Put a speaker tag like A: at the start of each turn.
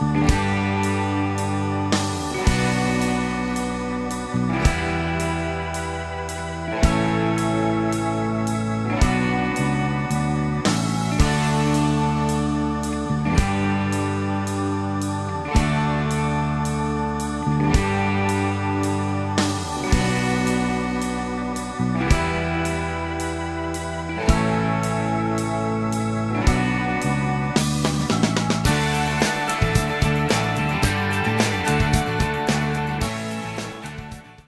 A: you.